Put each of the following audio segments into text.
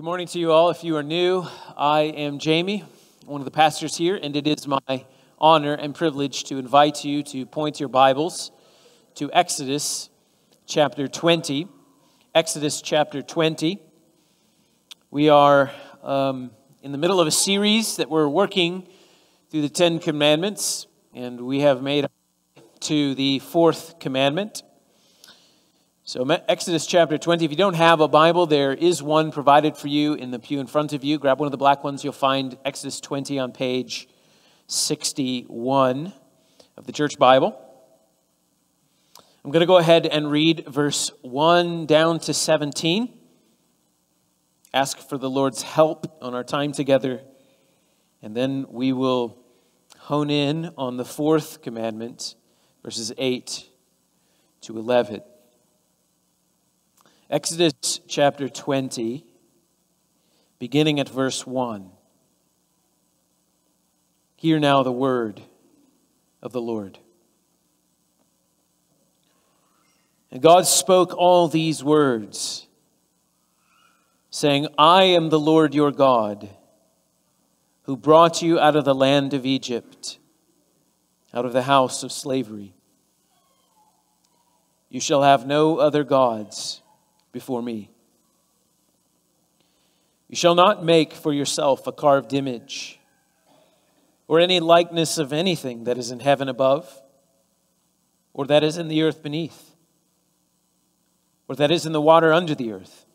Good morning to you all. If you are new, I am Jamie, one of the pastors here, and it is my honor and privilege to invite you to point your Bibles to Exodus chapter 20. Exodus chapter 20. We are um, in the middle of a series that we're working through the Ten Commandments, and we have made to the fourth commandment. So, Exodus chapter 20. If you don't have a Bible, there is one provided for you in the pew in front of you. Grab one of the black ones. You'll find Exodus 20 on page 61 of the Church Bible. I'm going to go ahead and read verse 1 down to 17. Ask for the Lord's help on our time together, and then we will hone in on the fourth commandment, verses 8 to 11. Exodus chapter 20, beginning at verse 1. Hear now the word of the Lord. And God spoke all these words, saying, I am the Lord your God, who brought you out of the land of Egypt, out of the house of slavery. You shall have no other gods before me. You shall not make for yourself a carved image or any likeness of anything that is in heaven above, or that is in the earth beneath, or that is in the water under the earth.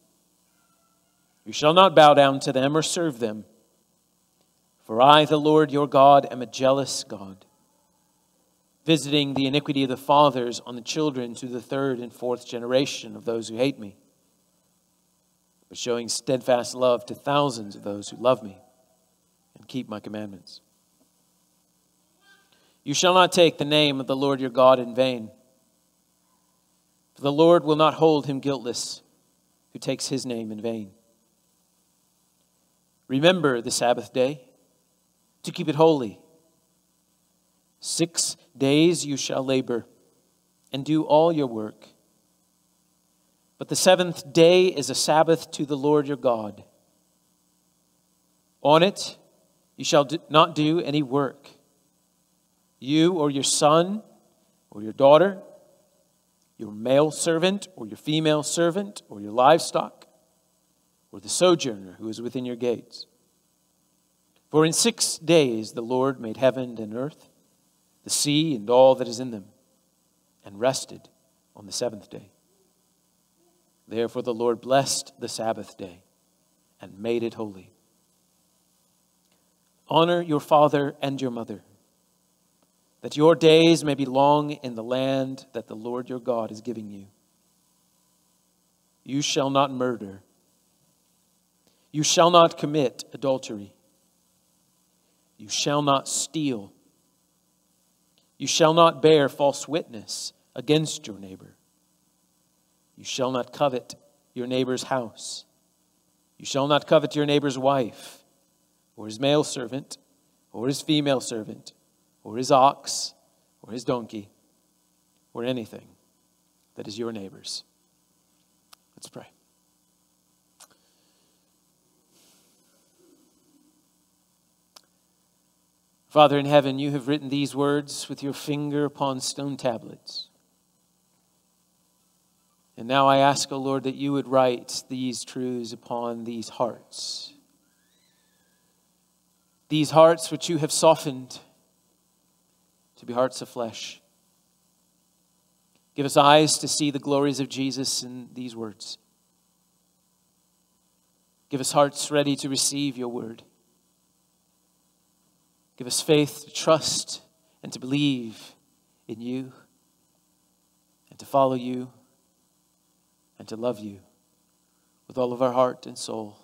You shall not bow down to them or serve them. For I, the Lord your God, am a jealous God, visiting the iniquity of the fathers on the children to the third and fourth generation of those who hate me but showing steadfast love to thousands of those who love me and keep my commandments. You shall not take the name of the Lord your God in vain, for the Lord will not hold him guiltless who takes his name in vain. Remember the Sabbath day to keep it holy. Six days you shall labor and do all your work. But the seventh day is a Sabbath to the Lord your God. On it you shall not do any work, you or your son or your daughter, your male servant or your female servant, or your livestock, or the sojourner who is within your gates. For in six days the Lord made heaven and earth, the sea and all that is in them, and rested on the seventh day. Therefore, the Lord blessed the Sabbath day and made it holy. Honor your father and your mother, that your days may be long in the land that the Lord your God is giving you. You shall not murder. You shall not commit adultery. You shall not steal. You shall not bear false witness against your neighbor. You shall not covet your neighbor's house. You shall not covet your neighbor's wife, or his male servant, or his female servant, or his ox, or his donkey, or anything that is your neighbor's. Let's pray. Father in heaven, you have written these words with your finger upon stone tablets. And now I ask, O oh Lord, that you would write these truths upon these hearts. These hearts which you have softened to be hearts of flesh. Give us eyes to see the glories of Jesus in these words. Give us hearts ready to receive your word. Give us faith to trust and to believe in you and to follow you and to love you with all of our heart and soul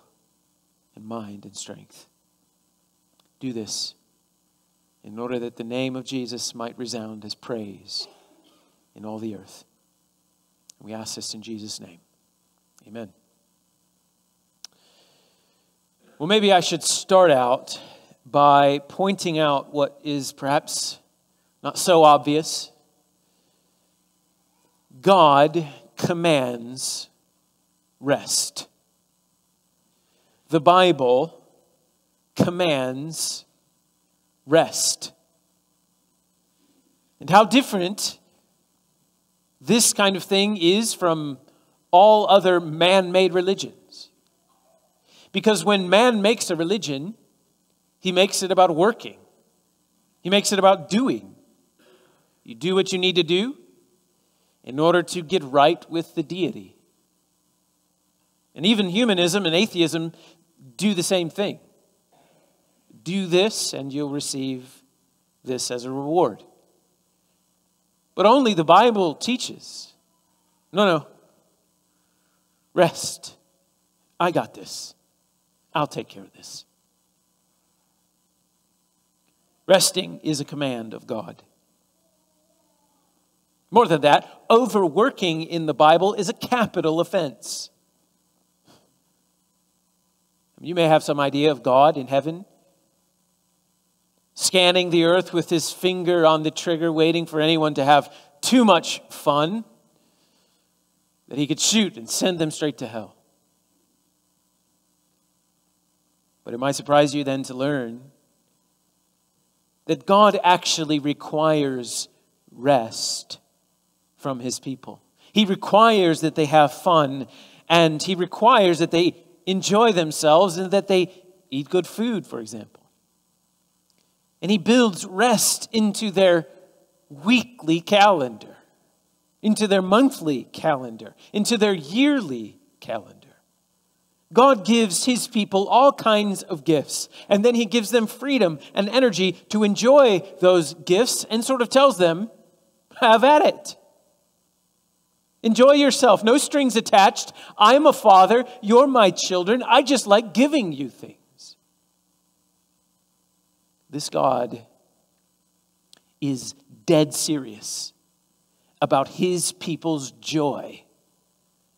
and mind and strength. Do this in order that the name of Jesus might resound as praise in all the earth. We ask this in Jesus' name. Amen. Well, maybe I should start out by pointing out what is perhaps not so obvious. God commands rest. the Bible commands rest. And how different this kind of thing is from all other man made religions. Because when man makes a religion, he makes it about working, he makes it about doing. You do what you need to do in order to get right with the deity. And even humanism and atheism do the same thing. Do this, and you'll receive this as a reward. But only the Bible teaches no, no, rest. I got this. I'll take care of this. Resting is a command of God. More than that, overworking in the Bible is a capital offense. You may have some idea of God in heaven scanning the earth with his finger on the trigger, waiting for anyone to have too much fun that he could shoot and send them straight to hell. But it might surprise you then to learn that God actually requires rest from his people. He requires that they have fun, and he requires that they enjoy themselves and that they eat good food, for example. And he builds rest into their weekly calendar, into their monthly calendar, into their yearly calendar. God gives his people all kinds of gifts, and then he gives them freedom and energy to enjoy those gifts and sort of tells them, have at it. Enjoy yourself. No strings attached. I'm a father. You're my children. I just like giving you things. This God is dead serious about his people's joy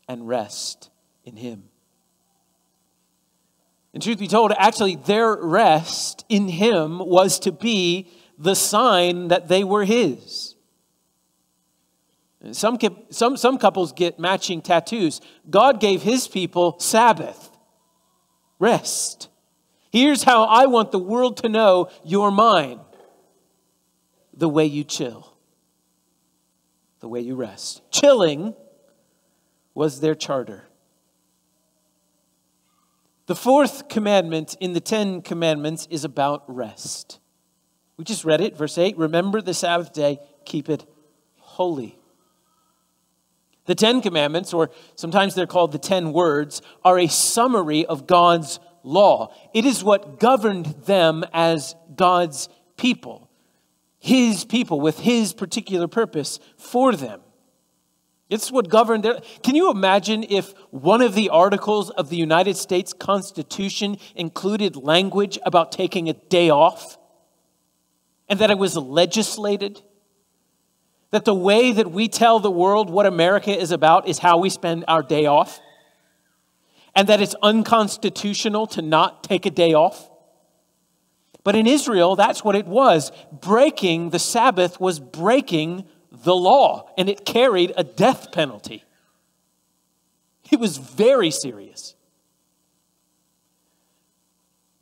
and rest in him. And truth be told, actually, their rest in him was to be the sign that they were his. Some, some, some couples get matching tattoos. God gave his people Sabbath, rest. Here's how I want the world to know you're mine the way you chill, the way you rest. Chilling was their charter. The fourth commandment in the Ten Commandments is about rest. We just read it, verse 8 Remember the Sabbath day, keep it holy. The Ten Commandments, or sometimes they're called the Ten Words, are a summary of God's law. It is what governed them as God's people, His people with His particular purpose for them. It's what governed their. Can you imagine if one of the articles of the United States Constitution included language about taking a day off and that it was legislated? That the way that we tell the world what America is about is how we spend our day off, and that it's unconstitutional to not take a day off. But in Israel, that's what it was. Breaking the Sabbath was breaking the law, and it carried a death penalty. It was very serious.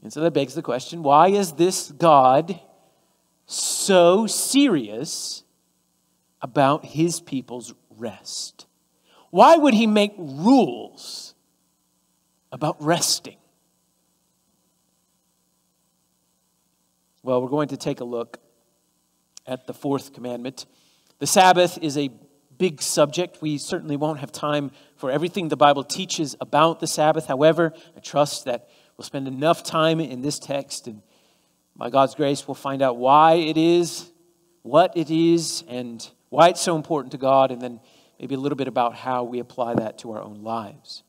And so that begs the question why is this God so serious about his people's rest? Why would he make rules about resting? Well, we're going to take a look at the fourth commandment. The Sabbath is a big subject. We certainly won't have time for everything the Bible teaches about the Sabbath. However, I trust that we'll spend enough time in this text, and by God's grace, we'll find out why it is, what it is, and why it's so important to God, and then maybe a little bit about how we apply that to our own lives.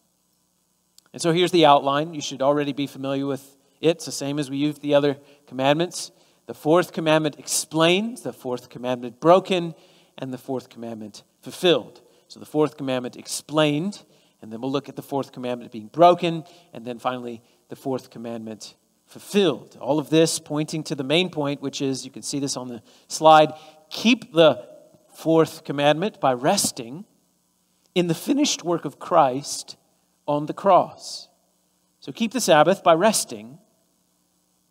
And so here's the outline. You should already be familiar with it. It's the same as we use the other commandments. The fourth commandment explains, the fourth commandment broken, and the fourth commandment fulfilled. So the fourth commandment explained, and then we'll look at the fourth commandment being broken, and then finally the fourth commandment fulfilled. All of this pointing to the main point, which is you can see this on the slide keep the fourth commandment by resting in the finished work of Christ on the cross. So keep the Sabbath by resting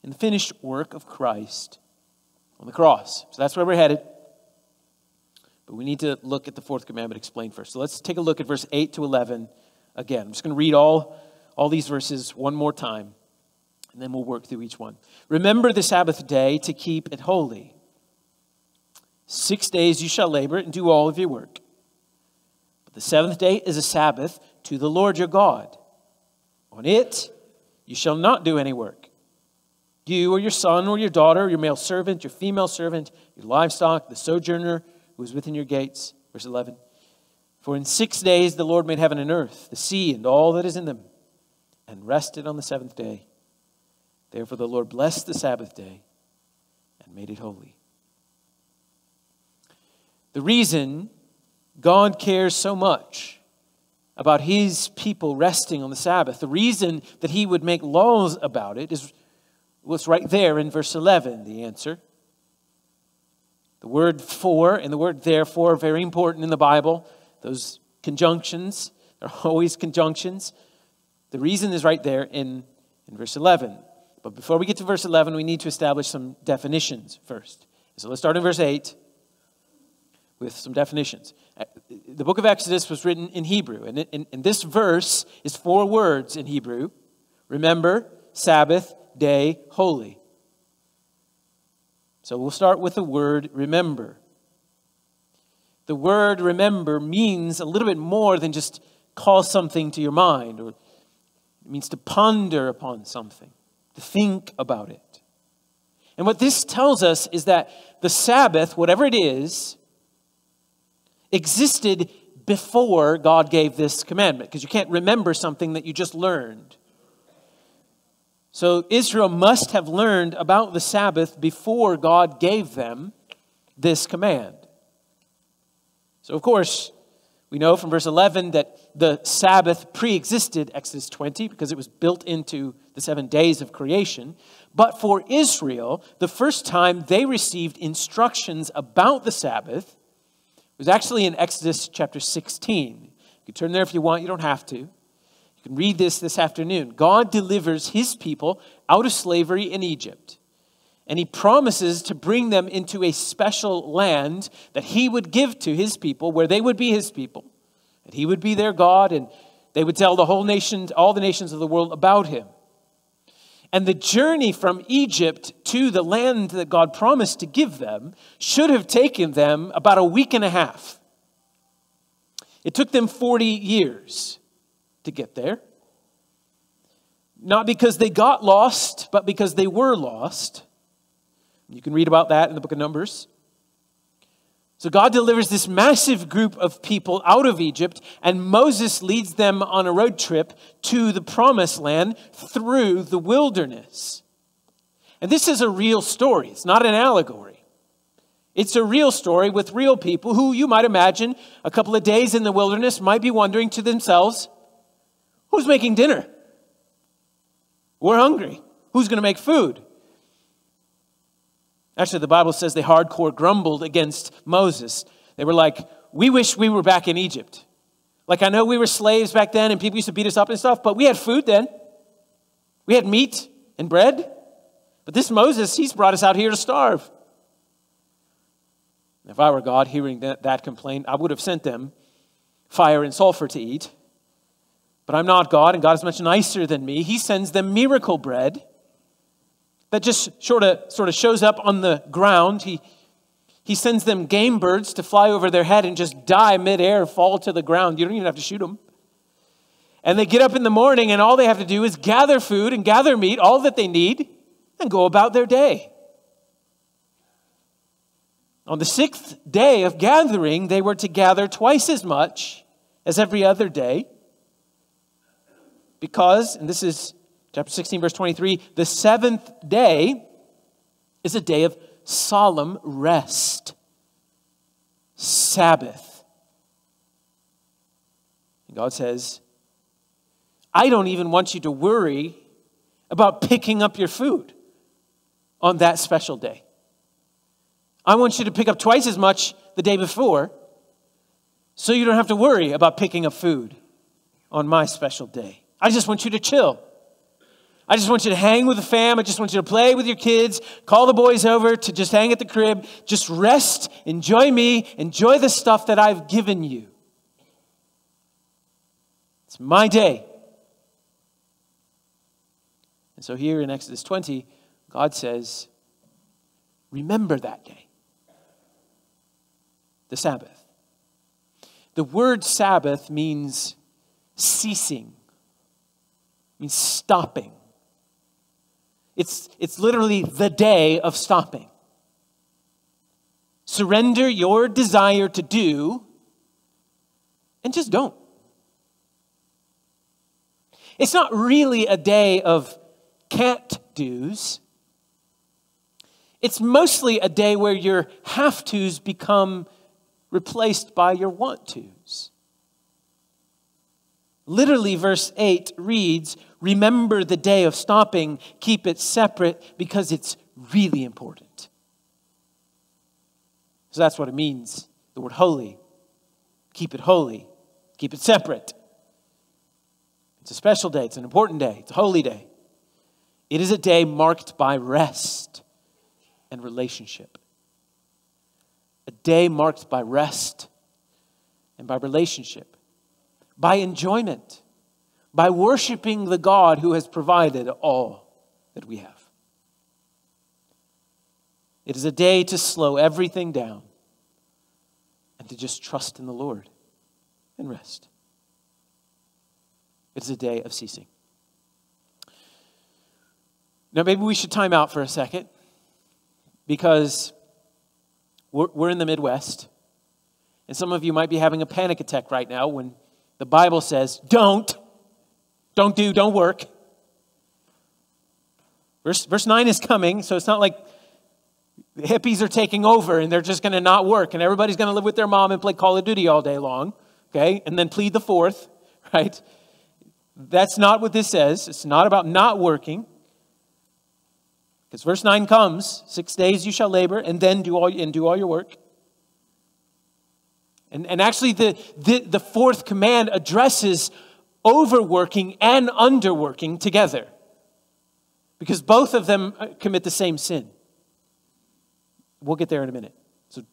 in the finished work of Christ on the cross. So that's where we're headed. But we need to look at the fourth commandment explained first. So let's take a look at verse 8 to 11 again. I'm just going to read all, all these verses one more time, and then we'll work through each one. Remember the Sabbath day to keep it holy. Six days you shall labor and do all of your work. But the seventh day is a Sabbath to the Lord your God. On it you shall not do any work. You or your son or your daughter, your male servant, your female servant, your livestock, the sojourner who is within your gates. Verse 11. For in six days the Lord made heaven and earth, the sea and all that is in them, and rested on the seventh day. Therefore the Lord blessed the Sabbath day and made it holy. The reason God cares so much about his people resting on the Sabbath, the reason that he would make laws about it is what's right there in verse 11, the answer. The word for and the word therefore are very important in the Bible. Those conjunctions are always conjunctions. The reason is right there in, in verse 11. But before we get to verse 11, we need to establish some definitions first. So let's start in verse 8 with some definitions. Uh, the book of Exodus was written in Hebrew, and, in, and this verse is four words in Hebrew remember, Sabbath, day, holy. So we'll start with the word remember. The word remember means a little bit more than just call something to your mind, or it means to ponder upon something, to think about it. And what this tells us is that the Sabbath, whatever it is, existed before God gave this commandment, because you can't remember something that you just learned. So Israel must have learned about the Sabbath before God gave them this command. So, of course, we know from verse 11 that the Sabbath pre existed Exodus 20 because it was built into the seven days of creation. But for Israel, the first time they received instructions about the Sabbath was actually in Exodus chapter 16. You can turn there if you want, you don't have to. You can read this this afternoon. God delivers his people out of slavery in Egypt. And he promises to bring them into a special land that he would give to his people, where they would be his people. And he would be their God, and they would tell the whole nation, all the nations of the world about him. And the journey from Egypt to the land that God promised to give them should have taken them about a week and a half. It took them 40 years to get there. Not because they got lost, but because they were lost. You can read about that in the book of Numbers. So God delivers this massive group of people out of Egypt, and Moses leads them on a road trip to the promised land through the wilderness. And this is a real story, it's not an allegory. It's a real story with real people who you might imagine a couple of days in the wilderness might be wondering to themselves, Who's making dinner? We're hungry. Who's going to make food? Actually, the Bible says they hardcore grumbled against Moses. They were like, We wish we were back in Egypt. Like, I know we were slaves back then and people used to beat us up and stuff, but we had food then. We had meat and bread. But this Moses, he's brought us out here to starve. If I were God hearing that, that complaint, I would have sent them fire and sulfur to eat but I'm not God, and God is much nicer than me. He sends them miracle bread that just sort of, sort of shows up on the ground. He, he sends them game birds to fly over their head and just die midair, fall to the ground. You don't even have to shoot them. And they get up in the morning, and all they have to do is gather food and gather meat, all that they need, and go about their day. On the sixth day of gathering, they were to gather twice as much as every other day because, and this is chapter 16, verse 23, the seventh day is a day of solemn rest, Sabbath. And God says, I don't even want you to worry about picking up your food on that special day. I want you to pick up twice as much the day before so you don't have to worry about picking up food on my special day. I just want you to chill I just want you to hang with the fam. I just want you to play with your kids, call the boys over to just hang at the crib. Just rest, enjoy me, enjoy the stuff that I've given you. It's my day. And so here in Exodus 20, God says, Remember that day, the Sabbath. The word Sabbath means ceasing, means stopping. It's, it's literally the day of stopping. Surrender your desire to do and just don't. It's not really a day of can't do's. It's mostly a day where your have to's become replaced by your want to's. Literally, verse 8 reads Remember the day of stopping, keep it separate because it's really important. So that's what it means the word holy. Keep it holy, keep it separate. It's a special day, it's an important day, it's a holy day. It is a day marked by rest and relationship. A day marked by rest and by relationship, by enjoyment, by worshiping the God who has provided all that we have. It is a day to slow everything down and to just trust in the Lord and rest. It is a day of ceasing. Now, maybe we should time out for a second because we're, we're in the Midwest, and some of you might be having a panic attack right now when the Bible says, don't, don't do, don't work. Verse, verse 9 is coming, so it's not like the hippies are taking over and they're just going to not work and everybody's going to live with their mom and play Call of Duty all day long, okay? And then plead the fourth, right? That's not what this says. It's not about not working. Because verse 9 comes, six days you shall labor, and then do all, and do all your work. And, and actually, the, the, the fourth command addresses overworking and underworking together. Because both of them uh, commit the same sin. We'll get there in a minute. So,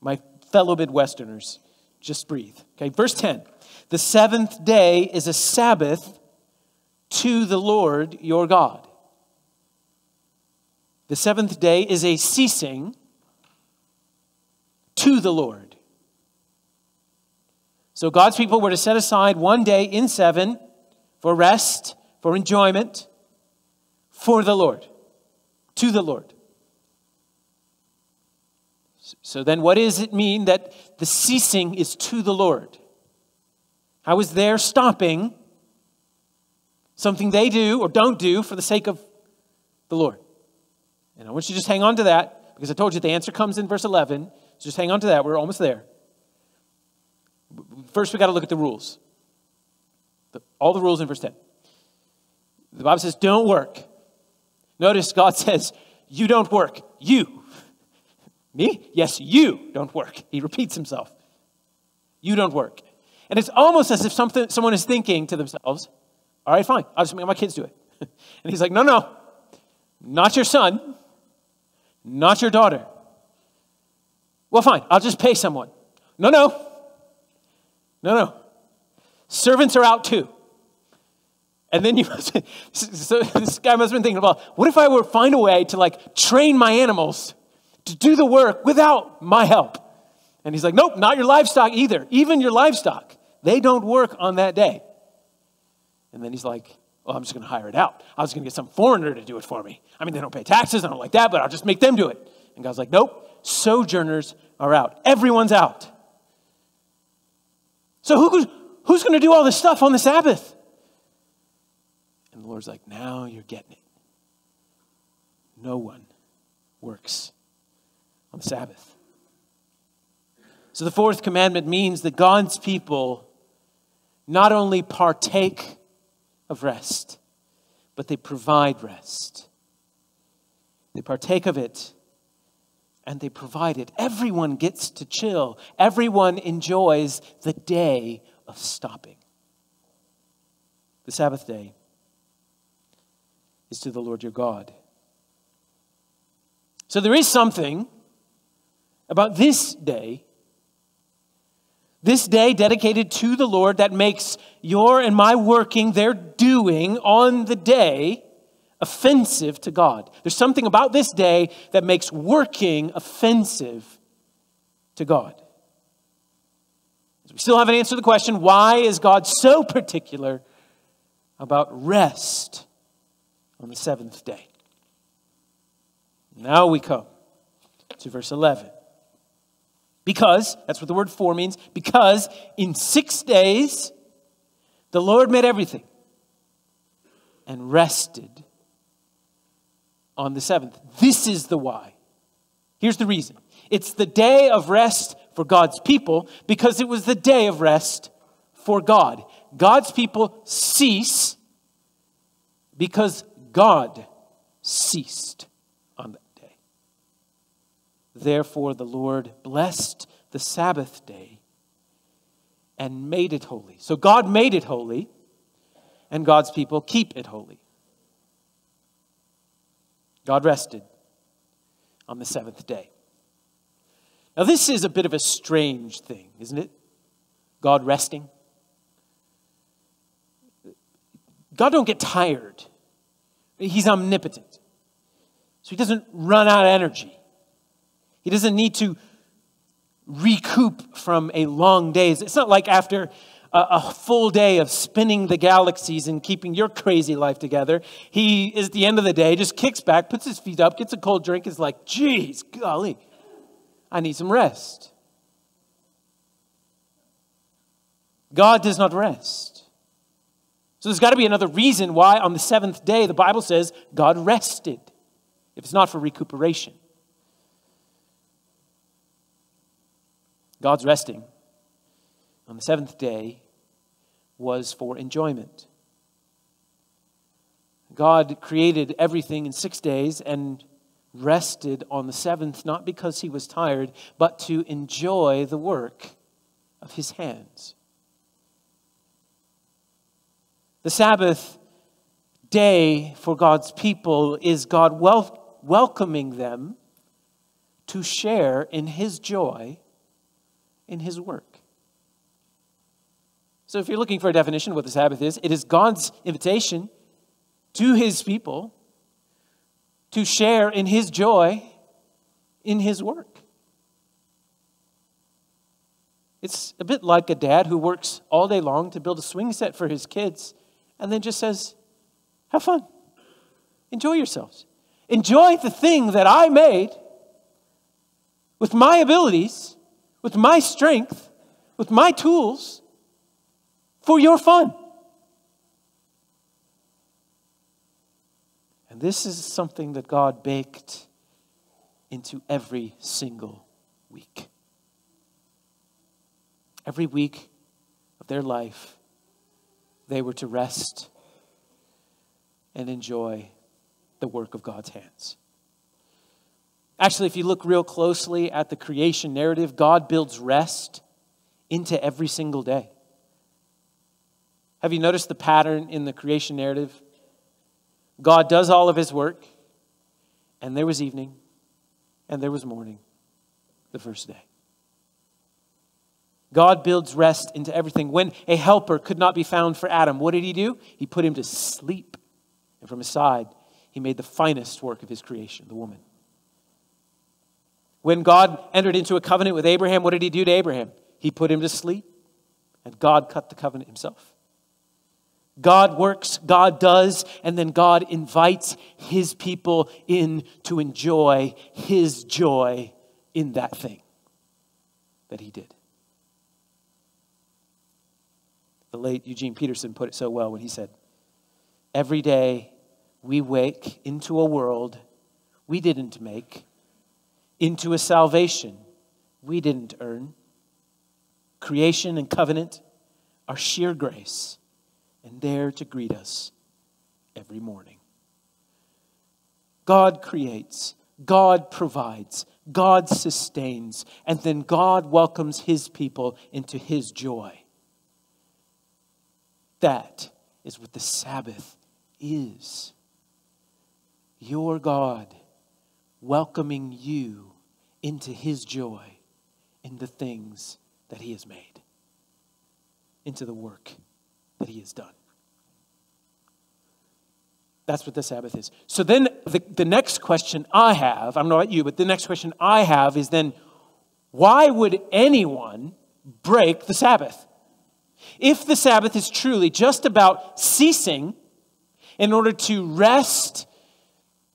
my fellow Midwesterners, just breathe. Okay, verse 10 The seventh day is a Sabbath to the Lord your God. The seventh day is a ceasing to the Lord. So God's people were to set aside one day in seven for rest, for enjoyment, for the Lord, to the Lord. So then, what does it mean that the ceasing is to the Lord? How is their stopping something they do or don't do for the sake of the Lord? And I want you to just hang on to that because I told you the answer comes in verse 11. So just hang on to that. We're almost there. First, we got to look at the rules. The, all the rules in verse 10. The Bible says, don't work. Notice God says, you don't work. You. Me? Yes, you don't work. He repeats himself. You don't work. And it's almost as if something, someone is thinking to themselves, all right, fine, I'll just make my kids do it. and he's like, no, no, not your son, not your daughter. Well, fine, I'll just pay someone. No, no. No, no. Servants are out too. And then you must, so this guy must have been thinking about, what if I were find a way to like train my animals to do the work without my help? And he's like, nope, not your livestock either. Even your livestock, they don't work on that day. And then he's like, well, I'm just going to hire it out. I was going to get some foreigner to do it for me. I mean, they don't pay taxes. I don't like that, but I'll just make them do it. And God's like, nope, sojourners are out. Everyone's out. So who, who's going to do all this stuff on the Sabbath? And the Lord's like, now you're getting it. No one works on the Sabbath. So the fourth commandment means that God's people not only partake of rest, but they provide rest. They partake of it and they provide it. Everyone gets to chill, everyone enjoys the day of stopping. The Sabbath day is to the Lord your God. So there is something about this day, this day dedicated to the Lord, that makes your and my working, their doing on the day, offensive to God. There's something about this day that makes working offensive to God. We still haven't answered the question why is God so particular about rest on the seventh day? Now we come to verse 11. Because, that's what the word for means, because in six days the Lord made everything and rested on the seventh. This is the why. Here's the reason it's the day of rest for God's people because it was the day of rest for God. God's people cease because God ceased on that day. Therefore, the Lord blessed the Sabbath day and made it holy. So God made it holy, and God's people keep it holy. God rested on the seventh day. Now, this is a bit of a strange thing, isn't it? God resting. God don't get tired. He's omnipotent. So he doesn't run out of energy. He doesn't need to recoup from a long day. It's not like after a, a, full day of spinning the galaxies and keeping your crazy life together, he is at the end of the day, just kicks back, puts his feet up, gets a cold drink, is like, geez, golly, I need some rest. God does not rest. So there's got to be another reason why on the seventh day the Bible says God rested, if it's not for recuperation. God's resting on the seventh day was for enjoyment. God created everything in six days and rested on the seventh, not because he was tired, but to enjoy the work of his hands. The Sabbath day for God's people is God wel- welcoming them to share in his joy in his work. So, if you're looking for a definition of what the Sabbath is, it is God's invitation to his people to share in his joy in his work. It's a bit like a dad who works all day long to build a swing set for his kids and then just says, Have fun, enjoy yourselves, enjoy the thing that I made with my abilities, with my strength, with my tools for your fun. And this is something that God baked into every single week. Every week of their life, they were to rest and enjoy the work of God's hands. Actually, if you look real closely at the creation narrative, God builds rest into every single day. Have you noticed the pattern in the creation narrative? God does all of his work, and there was evening, and there was morning the first day. God builds rest into everything. When a helper could not be found for Adam, what did he do? He put him to sleep. And from his side, he made the finest work of his creation, the woman. When God entered into a covenant with Abraham, what did he do to Abraham? He put him to sleep, and God cut the covenant himself. God works, God does, and then God invites his people in to enjoy his joy in that thing that he did. The late Eugene Peterson put it so well when he said, Every day we wake into a world we didn't make, into a salvation we didn't earn. Creation and covenant are sheer grace and there to greet us every morning. God creates, God provides, God sustains, and then God welcomes his people into his joy. That is what the Sabbath is. your God welcoming you into his joy in the things that he has made, into the work that he has done. That's what the Sabbath is. So then the, the next question I have, I am not about you, but the next question I have is then why would anyone break the Sabbath? If the Sabbath is truly just about ceasing in order to rest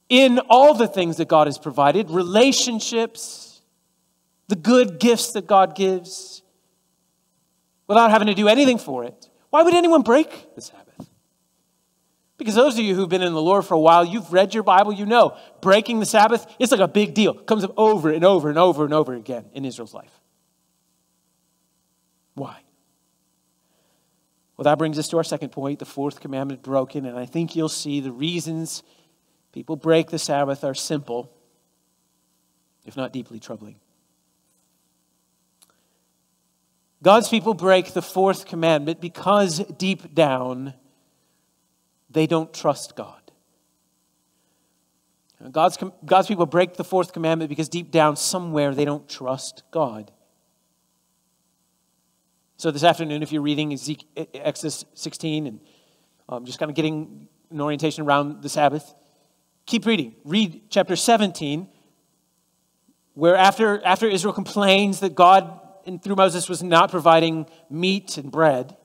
in all the things that God has provided relationships, the good gifts that God gives, without having to do anything for it, why would anyone break the Sabbath? Because those of you who've been in the Lord for a while, you've read your Bible, you know breaking the Sabbath, it's like a big deal. It comes up over and over and over and over again in Israel's life. Why? Well, that brings us to our second point the fourth commandment broken. And I think you'll see the reasons people break the Sabbath are simple, if not deeply troubling. God's people break the fourth commandment because deep down, they don't trust God. God's, God's people break the fourth commandment because deep down, somewhere, they don't trust God. So, this afternoon, if you're reading Exodus 16 and um, just kind of getting an orientation around the Sabbath, keep reading. Read chapter 17, where after, after Israel complains that God, through Moses, was not providing meat and bread,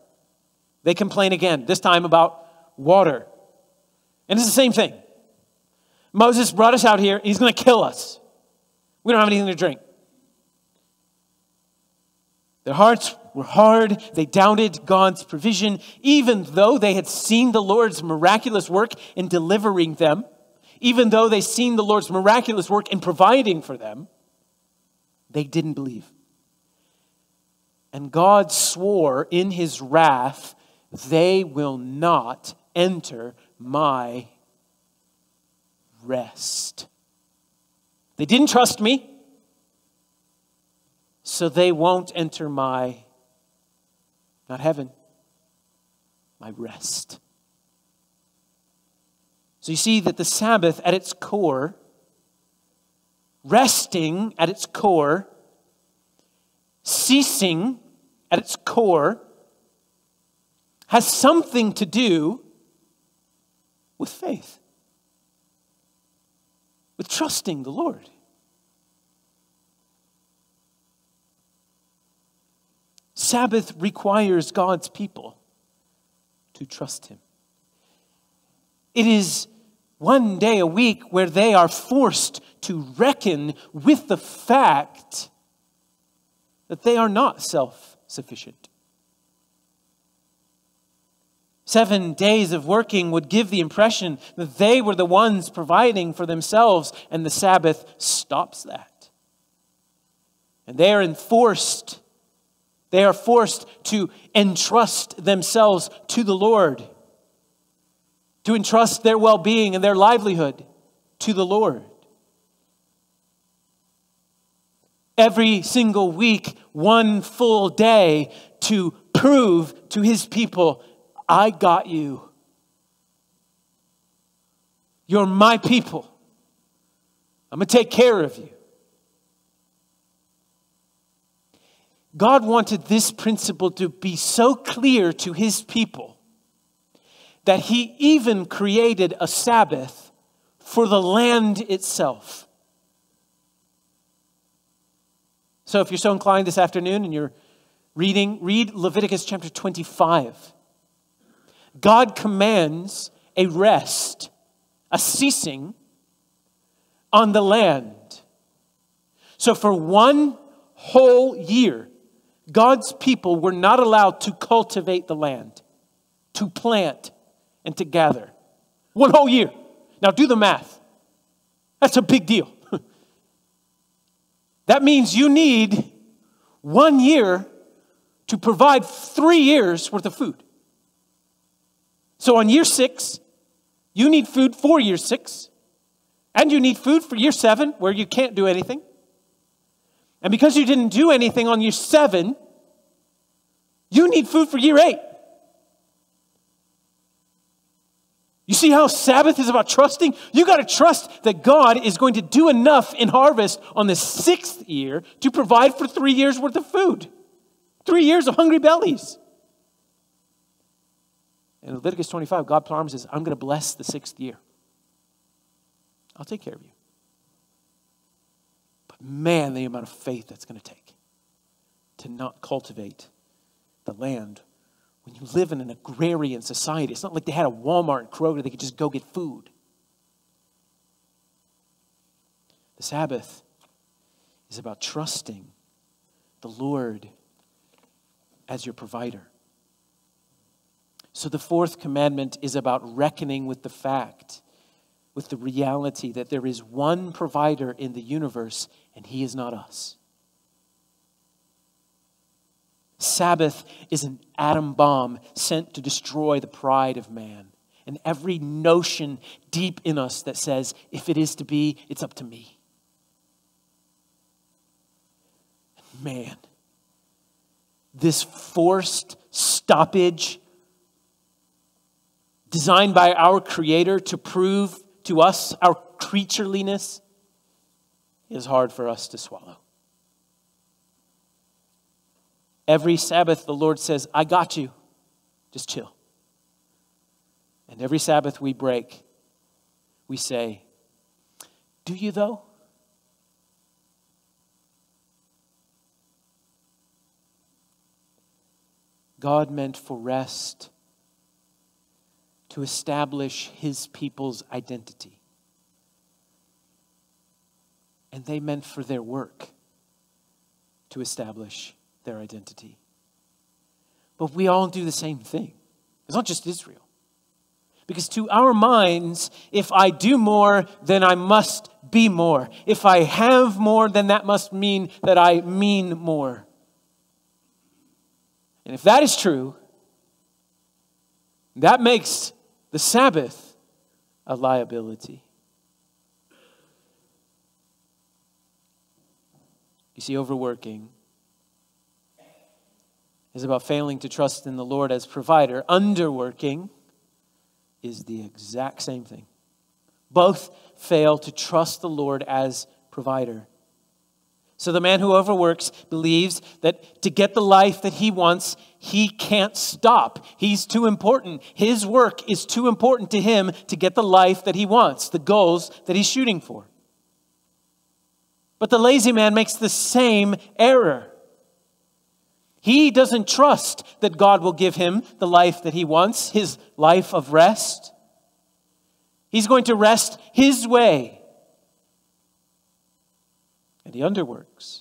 they complain again, this time about water. And it's the same thing. Moses brought us out here, he's going to kill us. We don't have anything to drink. Their hearts were hard. They doubted God's provision, even though they had seen the Lord's miraculous work in delivering them, even though they seen the Lord's miraculous work in providing for them. They didn't believe. And God swore in his wrath, they will not enter my rest. They didn't trust me, so they won't enter my, not heaven, my rest. So you see that the Sabbath at its core, resting at its core, ceasing at its core, has something to do with faith, with trusting the Lord. Sabbath requires God's people to trust Him. It is one day a week where they are forced to reckon with the fact that they are not self sufficient. Seven days of working would give the impression that they were the ones providing for themselves, and the Sabbath stops that. And they are enforced, they are forced to entrust themselves to the Lord, to entrust their well being and their livelihood to the Lord. Every single week, one full day to prove to his people I got you. You're my people. I'm going to take care of you. God wanted this principle to be so clear to his people that he even created a Sabbath for the land itself. So if you're so inclined this afternoon and you're reading, read Leviticus chapter 25. God commands a rest, a ceasing on the land. So for one whole year, God's people were not allowed to cultivate the land, to plant, and to gather. One whole year. Now do the math. That's a big deal. That means you need one year to provide three years worth of food. So on year six, you need food for year six, and you need food for year seven, where you can't do anything. And because you didn't do anything on year seven, you need food for year eight. You see how Sabbath is about trusting? You got to trust that God is going to do enough in harvest on the sixth year to provide for three years' worth of food. Three years of hungry bellies. In Leviticus 25, God promises, I'm going to bless the sixth year. I'll take care of you. But man, the amount of faith that's going to take to not cultivate the land when you live in an agrarian society. It's not like they had a Walmart and Kroger, they could just go get food. The Sabbath is about trusting the Lord as your provider. So the fourth commandment is about reckoning with the fact, with the reality that there is one provider in the universe, and he is not us. Sabbath is an atom bomb sent to destroy the pride of man and every notion deep in us that says, if it is to be, it's up to me. Man, this forced stoppage designed by our Creator to prove to us our creatureliness is hard for us to swallow. Every Sabbath, the Lord says, I got you. Just chill. And every Sabbath we break, we say, Do you though? God meant for rest to establish his people's identity. And they meant for their work to establish their identity. But we all do the same thing. It's not just Israel. Because to our minds, if I do more, then I must be more. If I have more, then that must mean that I mean more. And if that is true, that makes the Sabbath a liability. You see, overworking is about failing to trust in the Lord as provider. Underworking is the exact same thing. Both fail to trust the Lord as provider. So the man who overworks believes that to get the life that he wants, he can't stop. He's too important. His work is too important to him to get the life that he wants, the goals that he's shooting for. But the lazy man makes the same error. He doesn't trust that God will give him the life that he wants, his life of rest. He's going to rest his way. And he underworks.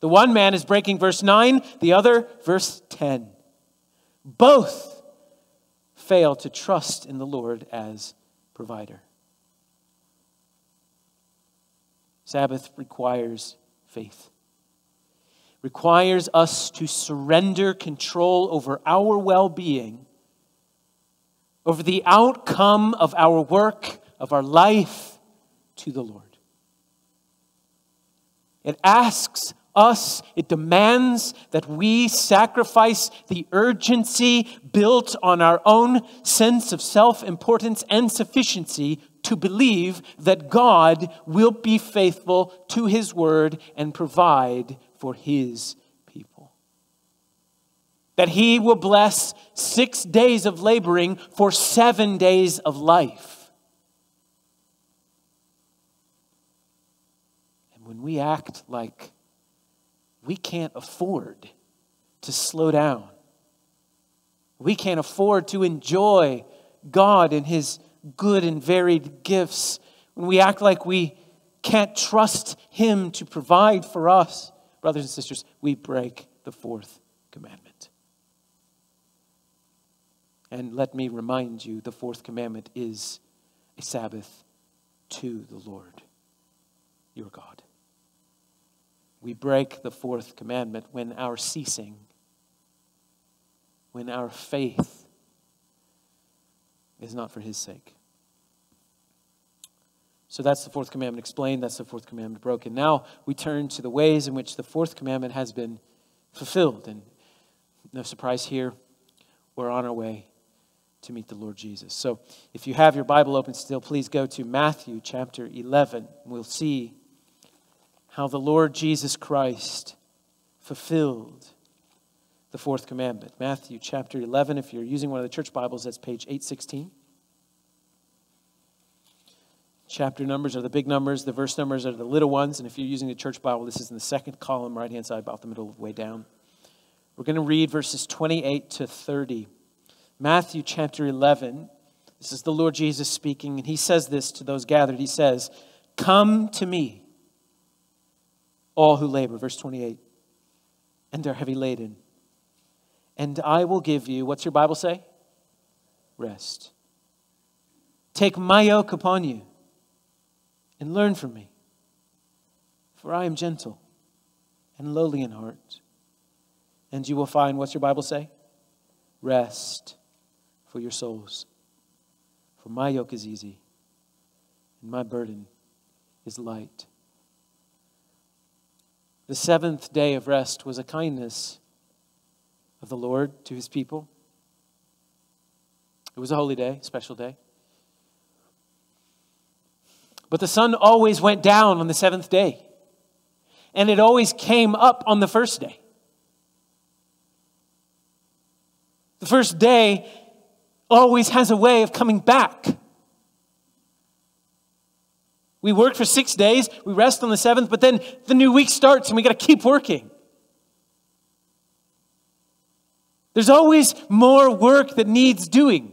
The one man is breaking verse 9, the other, verse 10. Both fail to trust in the Lord as provider. Sabbath requires faith requires us to surrender control over our well being, over the outcome of our work, of our life, to the Lord. It asks us, it demands that we sacrifice the urgency built on our own sense of self importance and sufficiency to believe that God will be faithful to his word and provide for his people. That he will bless six days of laboring for seven days of life. And when we act like we can't afford to slow down, we can't afford to enjoy God and his good and varied gifts, when we act like we can't trust him to provide for us, brothers and sisters, we break the fourth commandment. And let me remind you the fourth commandment is a Sabbath to the Lord your God. We break the fourth commandment when our ceasing, when our faith is not for his sake. So that's the fourth commandment explained. That's the fourth commandment broken. Now we turn to the ways in which the fourth commandment has been fulfilled. And no surprise here, we're on our way to meet the Lord Jesus. So if you have your Bible open still, please go to Matthew chapter 11. We'll see how the Lord Jesus Christ fulfilled the fourth commandment. Matthew chapter 11. If you're using one of the church Bibles, that's page 816. Chapter numbers are the big numbers, the verse numbers are the little ones. And if you're using the church Bible, this is in the second column, right hand side, about the middle of the way down. We're going to read verses 28 to 30. Matthew chapter 11. This is the Lord Jesus speaking, and he says this to those gathered. He says, Come to me, all who labor, verse 28, and are heavy laden, and I will give you, what's your Bible say? Rest. Take my yoke upon you and learn from me, for I am gentle and lowly in heart, and you will find, what's your Bible say? Rest for your souls. For my yoke is easy, and my burden is light. The seventh day of rest was a kindness of the Lord to his people. It was a holy day, special day. But the sun always went down on the seventh day, and it always came up on the first day. The first day always has a way of coming back. We work for six days, we rest on the seventh, but then the new week starts and we got to keep working. There's always more work that needs doing.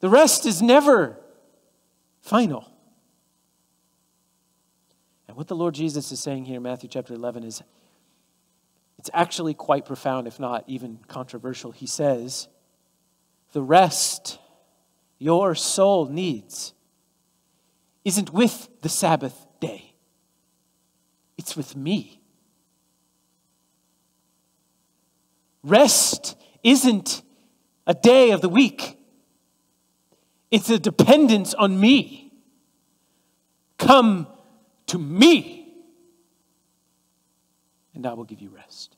The rest is never final. And what the Lord Jesus is saying here in Matthew chapter 11 is it's actually quite profound, if not even controversial. He says, The rest your soul needs isn't with the Sabbath day, it's with me. Rest isn't a day of the week, it's a dependence on me. Come to me and I will give you rest.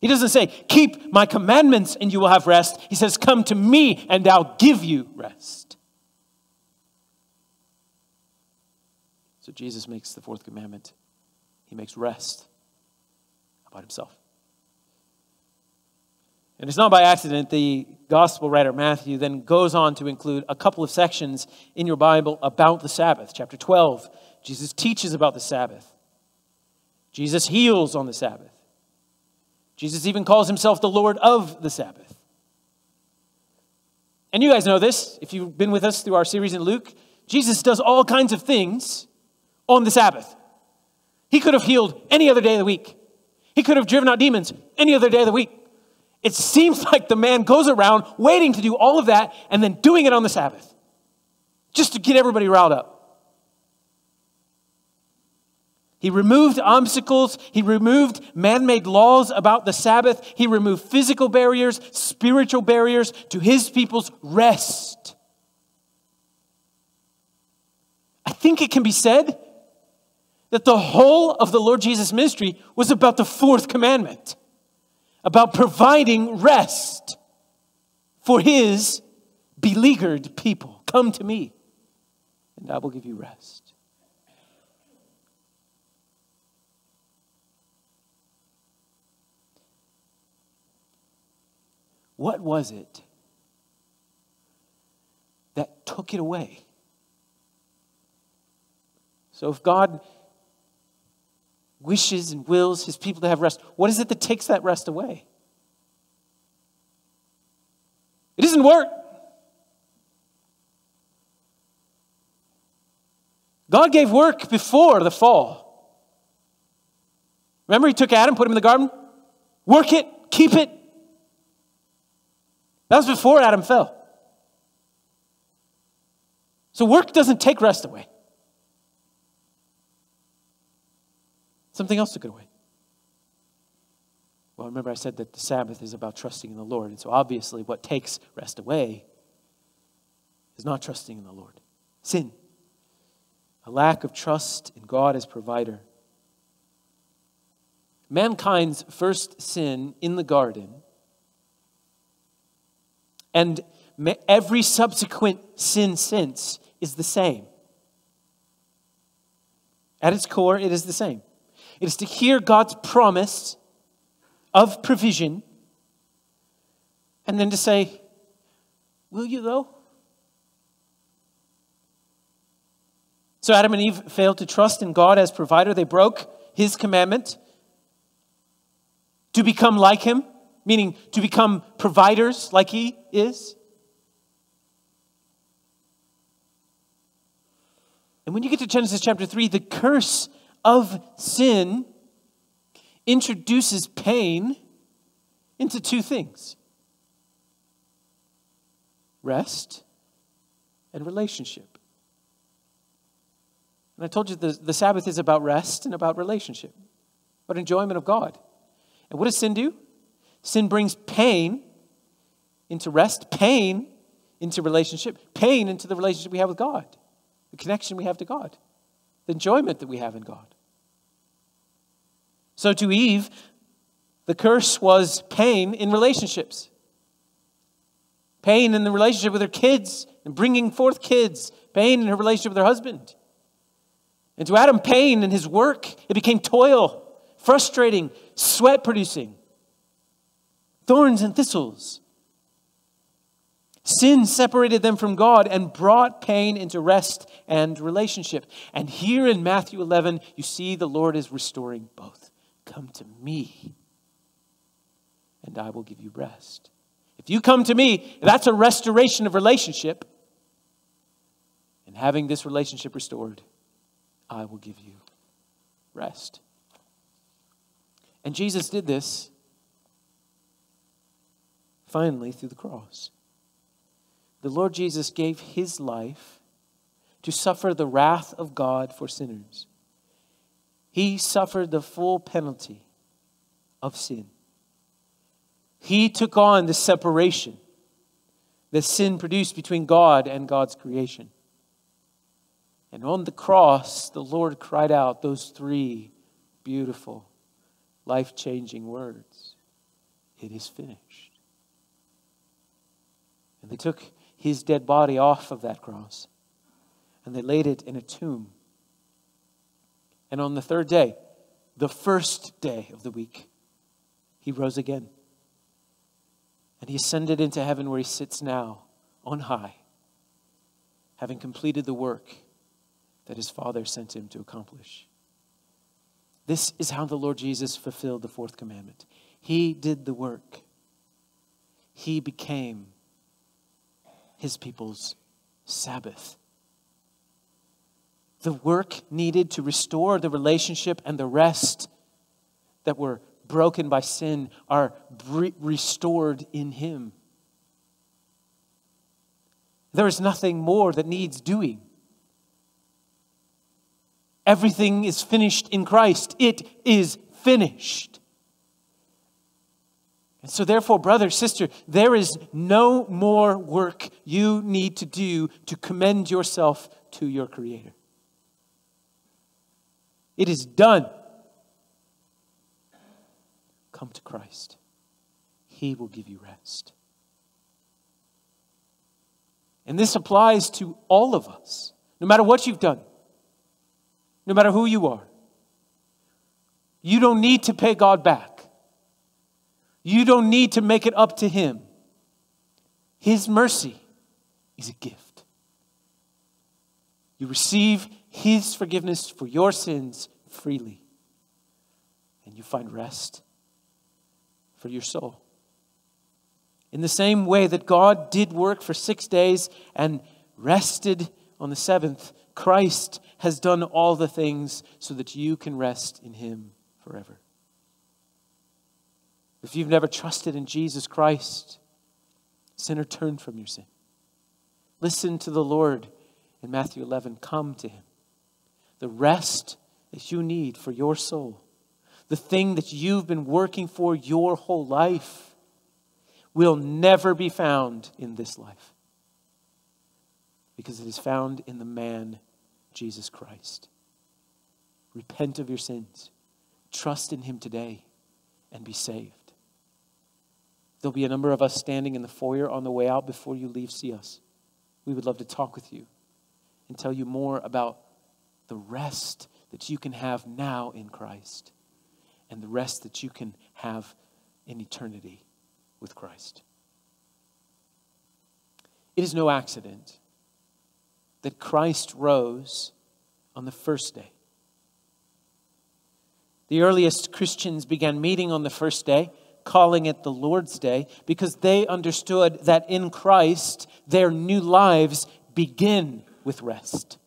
He doesn't say, Keep my commandments and you will have rest. He says, Come to me and I'll give you rest. So Jesus makes the fourth commandment. He makes rest about himself. And it's not by accident the gospel writer Matthew then goes on to include a couple of sections in your Bible about the Sabbath. Chapter 12, Jesus teaches about the Sabbath. Jesus heals on the Sabbath. Jesus even calls himself the Lord of the Sabbath. And you guys know this if you've been with us through our series in Luke. Jesus does all kinds of things on the Sabbath. He could have healed any other day of the week, he could have driven out demons any other day of the week. It seems like the man goes around waiting to do all of that and then doing it on the Sabbath just to get everybody riled up. He removed obstacles. He removed man made laws about the Sabbath. He removed physical barriers, spiritual barriers to his people's rest. I think it can be said that the whole of the Lord Jesus' ministry was about the fourth commandment, about providing rest for his beleaguered people. Come to me, and I will give you rest. What was it that took it away? So, if God wishes and wills his people to have rest, what is it that takes that rest away? It isn't work. God gave work before the fall. Remember, he took Adam, put him in the garden? Work it, keep it, that was before Adam fell. So work doesn't take rest away. Something else took it away. Well, remember I said that the Sabbath is about trusting in the Lord. And so obviously, what takes rest away is not trusting in the Lord. Sin. A lack of trust in God as provider. Mankind's first sin in the garden And every subsequent sin since is the same. At its core, it is the same. It is to hear God's promise of provision and then to say, Will you though? So Adam and Eve failed to trust in God as provider. They broke his commandment to become like him, meaning to become providers like he is. And when you get to Genesis chapter 3, the curse of sin introduces pain into two things rest and relationship. And I told you the, the Sabbath is about rest and about relationship, about enjoyment of God. And what does sin do? Sin brings pain into rest, pain into relationship, pain into the relationship we have with God, the connection we have to God, the enjoyment that we have in God. So to Eve, the curse was pain in relationships. Pain in the relationship with her kids and bringing forth kids. Pain in her relationship with her husband. And to Adam, pain in his work, it became toil, frustrating, sweat producing, thorns and thistles. Sin separated them from God and brought pain into rest and relationship. And here in Matthew 11, you see the Lord is restoring both. Come to me, and I will give you rest. If you come to me, that's a restoration of relationship. And having this relationship restored, I will give you rest. And Jesus did this finally through the cross. The Lord Jesus gave his life to suffer the wrath of God for sinners. He suffered the full penalty of sin. He took on the separation that sin produced between God and God's creation. And on the cross, the Lord cried out those three beautiful, life changing words It is finished. And they took his dead body off of that cross and they laid it in a tomb. And on the third day, the first day of the week, he rose again. And he ascended into heaven where he sits now on high, having completed the work that his Father sent him to accomplish. This is how the Lord Jesus fulfilled the fourth commandment. He did the work, he became his people's Sabbath. The work needed to restore the relationship and the rest that were broken by sin are restored in Him. There is nothing more that needs doing. Everything is finished in Christ. It is finished. And so, therefore, brother, sister, there is no more work you need to do to commend yourself to your Creator. It is done come to Christ. He will give you rest. And this applies to all of us, no matter what you've done, no matter who you are. You don't need to pay God back. You don't need to make it up to Him. His mercy is a gift. You receive His forgiveness for your sins freely, and you find rest for your soul. In the same way that God did work for six days and rested on the seventh, Christ has done all the things so that you can rest in Him forever. If you've never trusted in Jesus Christ, sinner, turn from your sin. Listen to the Lord in Matthew 11. Come to Him. The rest that you need for your soul the thing that you've been working for your whole life, will never be found in this life because it is found in the man, Jesus Christ. Repent of your sins, trust in him today, and be saved. There'll be a number of us standing in the foyer on the way out before you leave. See us. We would love to talk with you and tell you more about the rest that you can have now in Christ and the rest that you can have in eternity with Christ. It is no accident that Christ rose on the first day. The earliest Christians began meeting on the first day, calling it the Lord's Day, because they understood that in Christ their new lives begin with rest.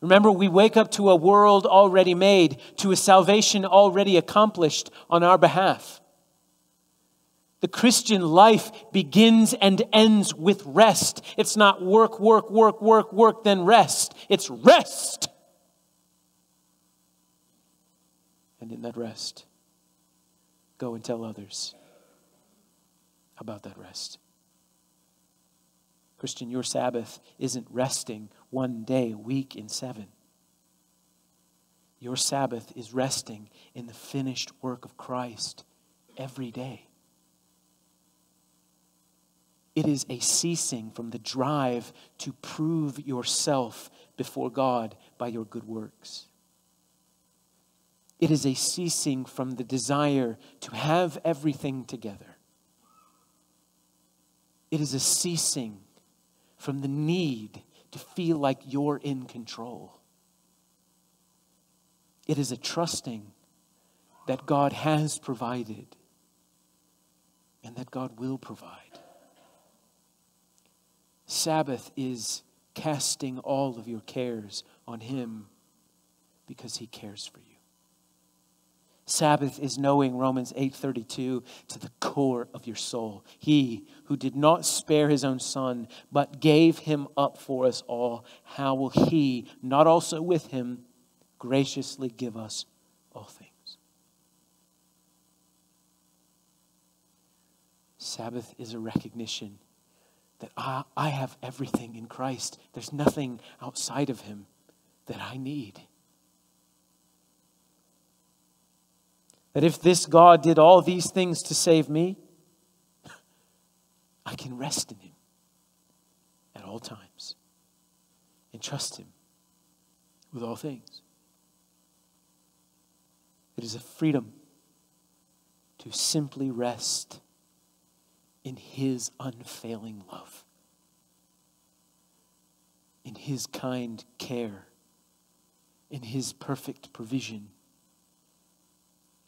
Remember, we wake up to a world already made, to a salvation already accomplished on our behalf. The Christian life begins and ends with rest. It's not work, work, work, work, work, then rest. It's rest. And in that rest, go and tell others about that rest. Christian, your Sabbath isn't resting one day week in seven. Your Sabbath is resting in the finished work of Christ every day. It is a ceasing from the drive to prove yourself before God by your good works. It is a ceasing from the desire to have everything together. It is a ceasing from the need to feel like you're in control. It is a trusting that God has provided and that God will provide. Sabbath is casting all of your cares on Him because He cares for you. Sabbath is knowing Romans 8:32 to the core of your soul. He who did not spare his own son but gave him up for us all, how will he not also with him graciously give us all things? Sabbath is a recognition that I, I have everything in Christ. There's nothing outside of him that I need. That if this God did all these things to save me, I can rest in Him at all times and trust Him with all things. It is a freedom to simply rest in His unfailing love, in His kind care, in His perfect provision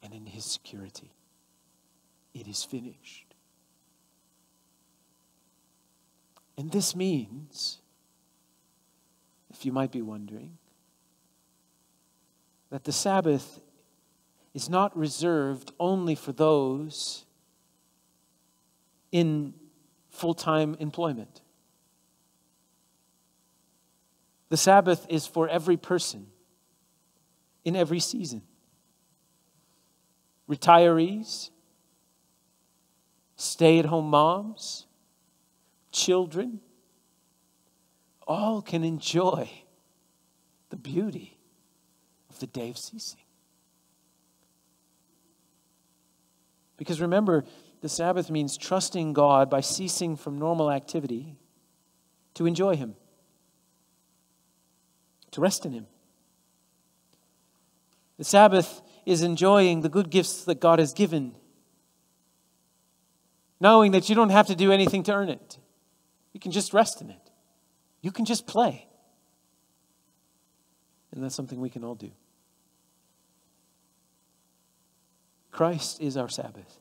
and in his security. It is finished. And this means, if you might be wondering, that the Sabbath is not reserved only for those in full time employment. The Sabbath is for every person in every season retirees, stay at home moms, children, all can enjoy the beauty of the day of ceasing. Because remember, the Sabbath means trusting God by ceasing from normal activity to enjoy Him, to rest in Him. The Sabbath is enjoying the good gifts that God has given, knowing that you don't have to do anything to earn it. You can just rest in it, you can just play. And that's something we can all do. Christ is our Sabbath.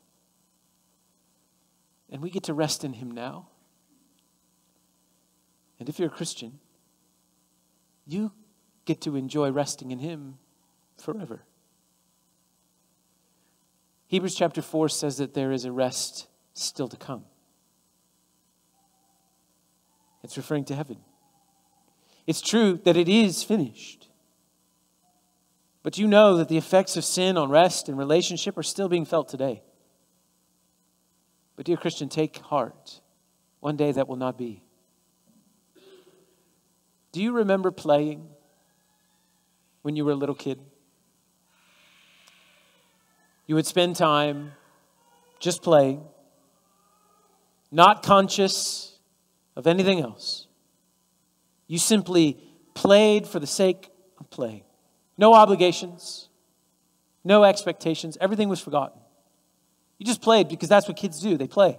And we get to rest in Him now. And if you're a Christian, you get to enjoy resting in Him forever. Hebrews chapter 4 says that there is a rest still to come. It's referring to heaven. It's true that it is finished. But you know that the effects of sin on rest and relationship are still being felt today. But, dear Christian, take heart. One day that will not be. Do you remember playing when you were a little kid? You would spend time just playing, not conscious of anything else. You simply played for the sake of playing. No obligations, no expectations. Everything was forgotten. You just played because that's what kids do, they play.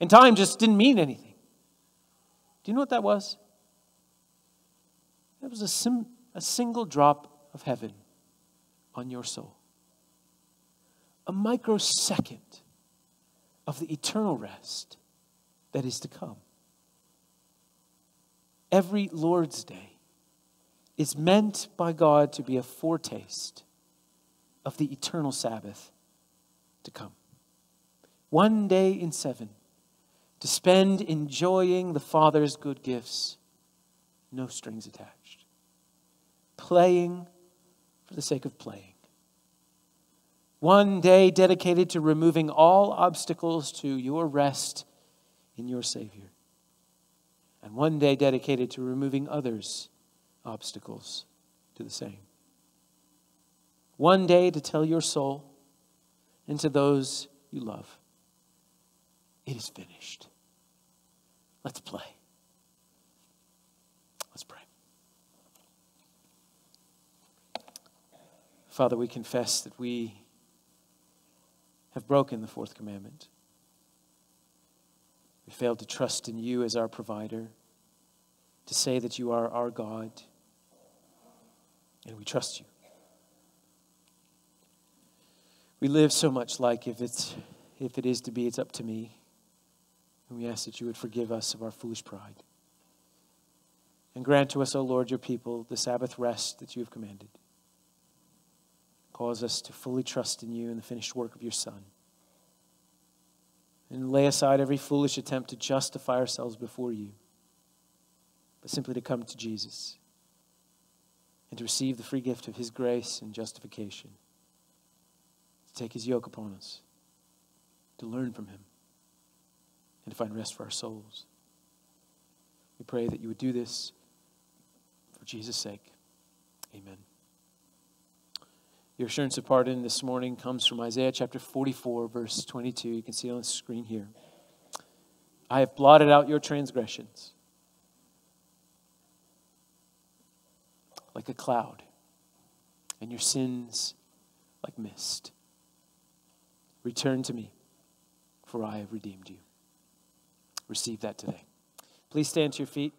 And time just didn't mean anything. Do you know what that was? It was a, sim- a single drop of heaven on your soul. A microsecond of the eternal rest that is to come. Every Lord's Day is meant by God to be a foretaste of the eternal Sabbath to come. One day in seven to spend enjoying the Father's good gifts, no strings attached, playing for the sake of playing. One day dedicated to removing all obstacles to your rest in your Savior. And one day dedicated to removing others' obstacles to the same. One day to tell your soul and to those you love, it is finished. Let's play. Let's pray. Father, we confess that we have broken the fourth commandment. We failed to trust in you as our provider, to say that you are our God, and we trust you. We live so much like if it's if it is to be, it's up to me. And we ask that you would forgive us of our foolish pride. And grant to us, O Lord, your people, the Sabbath rest that you have commanded. Cause us to fully trust in you and the finished work of your Son. And lay aside every foolish attempt to justify ourselves before you, but simply to come to Jesus and to receive the free gift of his grace and justification, to take his yoke upon us, to learn from him, and to find rest for our souls. We pray that you would do this for Jesus' sake. Amen. Your assurance of pardon this morning comes from Isaiah chapter 44, verse 22. You can see it on the screen here. I have blotted out your transgressions like a cloud, and your sins like mist. Return to me, for I have redeemed you. Receive that today. Please stand to your feet.